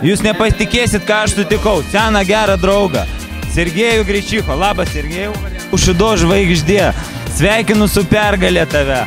Jūs nepatikėsit, ką aš sutikau. Seną gerą draugą. Sergejų Greičiko. Labas, Sergejų. Ušido žvaigždė. Sveikinu su pergalė tave.